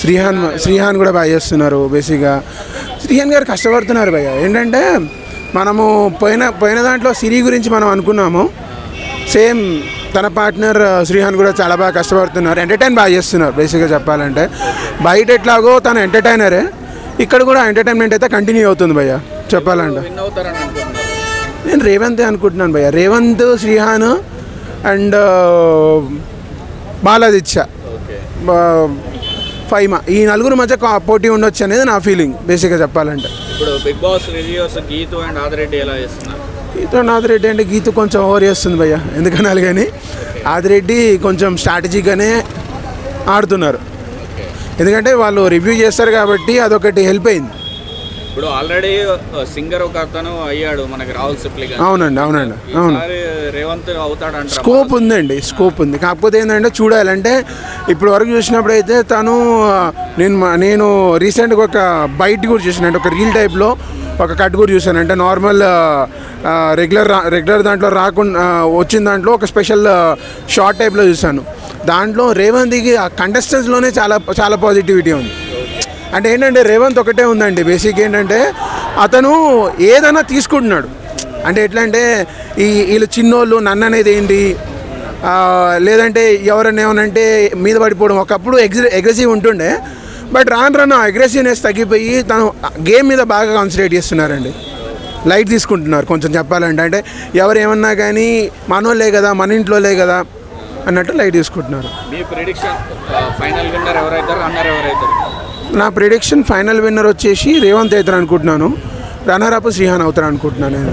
శ్రీహాన్ శ్రీహాన్ కూడా బాగా చేస్తున్నారు బేసిక్గా శ్రీహాన్ గారు కష్టపడుతున్నారు భయ్య. ఏంటంటే మనము పోయిన పోయిన దాంట్లో సిరి గురించి మనం అనుకున్నాము. సేమ్ తన పార్ట్నర్ శ్రీహాన్ కూడా చాలా బాగా కష్టపడుతున్నారు. ఎంటర్టైన్ బాగా చేస్తున్నారు బేసిక్గా చెప్పాలంటే. బయట ఎట్లాగో తను ఎంటర్టైనరే. ఇక్కడ కూడా ఎంటర్టైన్మెంట్ అయితే కంటిన్యూ అవుతుంది భయ్య చెప్పాలంటే. నేను రేవంతే అనుకుంటున్నాను భయ్య. రేవంత్ శ్రీహాన్ అండ్ బాలాదిత్య ఫైమా ఈ నలుగురు మధ్య పోటీ ఉండొచ్చు అనేది నా ఫీలింగ్ బేసిక్గా చెప్పాలంటే. ఇప్పుడు Bigg Boss reviews Geetu and Adireddy ఎలా చేస్తున్నారు? గీత ఆదిరెడ్డి అంటే గీత కొంచెం ఓవర్ చేస్తుంది భయ్య ఎందుకనాలి కానీ. ఆదిరెడ్డి కొంచెం స్ట్రాటజీగానే ఆడుతున్నారు. ఎందుకంటే వాళ్ళు రివ్యూ చేస్తారు కాబట్టి అదొకటి హెల్ప్ అయింది. ఇప్పుడు ఆల్రెడీ సింగర్ ఒక అతను అయ్యాడు మనకి రాహుల్ అవునండి అవునండి అవును. రేవంత్ స్కోప్ ఉందండి స్కోప్ ఉంది. కాకపోతే ఏంటంటే చూడాలంటే ఇప్పుడు వరకు చూసినప్పుడు అయితే తను ఆ, నేను నేను రీసెంట్గా ఒక బైట్ కూడా చూసాను అంటే ఒక రీల్ టైప్లో ఒక కట్ కూడా చూసాను అంటే నార్మల్ రెగ్యులర్ రెగ్యులర్ దాంట్లో రాకుండా ఆ, వచ్చిన దాంట్లో ఒక స్పెషల్ షార్ట్ టైప్లో చూసాను దాంట్లో రేవంత్కి ఆ కంటెస్టెంట్స్లోనే చాలా చాలా పాజిటివిటీ ఉంది. అంటే ఏంటంటే రేవంత్ ఒకటే ఉందండి. బేసిక్ ఏంటంటే అతను ఏదైనా తీసుకుంటున్నాడు. అంటే ఎట్లా అంటే ఈ వీళ్ళు చిన్నోళ్ళు నన్ను అనేది ఏంటి? లేదంటే ఎవరైనా ఏమనంటే మీద పడిపోవడం. ఒకప్పుడు ఎగ్జ అగ్రెసివ్ ఉంటుండే. బట్ రాను రాను అగ్రెసివ్నెస్ తగ్గిపోయి తను గేమ్ మీద బాగా కాన్సన్ట్రేట్ చేస్తున్నారండి. లైట్ తీసుకుంటున్నారు కొంచెం చెప్పాలంటే. అంటే ఎవరు ఏమన్నా కానీ మనోళ్ళే కదా మన ఇంట్లోలే కదా అన్నట్టు లైట్ తీసుకుంటున్నారు. మీ ప్రిడిక్షన్ ఫైనల్ విన్నర్ ఎవరైతారు అన్నర్ ఎవరైతారు? నా ప్రిడిక్షన్ ఫైనల్ విన్నర్ వచ్చేసి రేవంత్ అవుతారు అనుకుంటున్నాను రన్నర్ అప్ శ్రీహాన్ అవుతారు అనుకుంటున్నాను నేను.